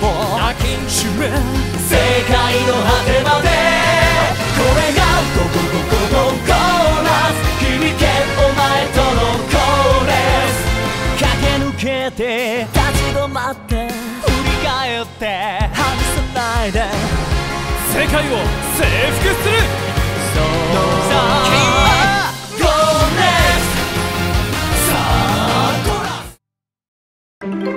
も。抱きしめ世界の果てまでこれがゴゴゴゴゴゴーラス。響けお前とのコーレス。駆け抜けて立ち止まって振り返って外さないで。世界を征服するそう。さゴーレスさあゴーラス